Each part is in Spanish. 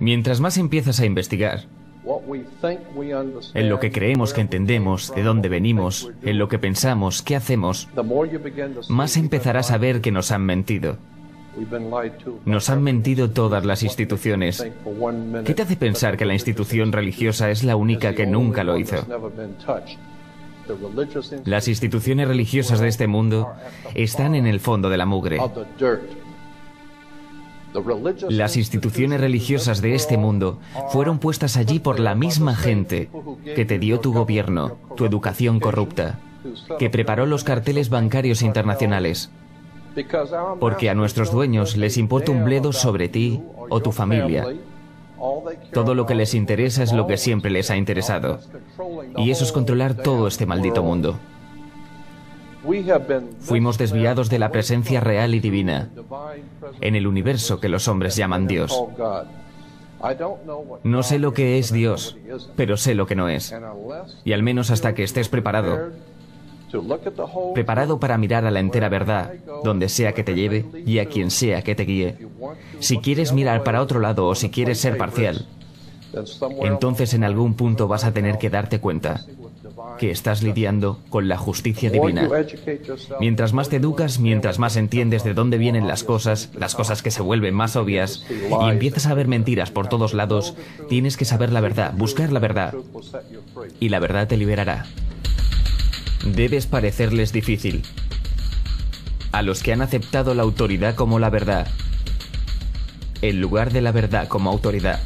Mientras más empiezas a investigar, en lo que creemos que entendemos, de dónde venimos, en lo que pensamos, qué hacemos, más empezarás a ver que nos han mentido. Nos han mentido todas las instituciones. ¿Qué te hace pensar que la institución religiosa es la única que nunca lo hizo? Las instituciones religiosas de este mundo están en el fondo de la mugre. Las instituciones religiosas de este mundo fueron puestas allí por la misma gente que te dio tu gobierno, tu educación corrupta, que preparó los carteles bancarios internacionales. Porque a nuestros dueños les importa un bledo sobre ti o tu familia. Todo lo que les interesa es lo que siempre les ha interesado. Y eso es controlar todo este maldito mundo. Fuimos desviados de la presencia real y divina en el universo que los hombres llaman Dios. No sé lo que es Dios, pero sé lo que no es. Y al menos hasta que estés preparado, preparado para mirar a la entera verdad, donde sea que te lleve y a quien sea que te guíe. Si quieres mirar para otro lado o si quieres ser parcial, entonces en algún punto vas a tener que darte cuenta que estás lidiando con la justicia divina. Mientras más te educas, mientras más entiendes de dónde vienen las cosas, las cosas que se vuelven más obvias, y empiezas a ver mentiras por todos lados, tienes que saber la verdad, buscar la verdad, y la verdad te liberará. Debes parecerles difícil. A los que han aceptado la autoridad como la verdad, en lugar de la verdad como autoridad.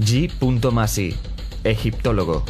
G. Masi, egiptólogo.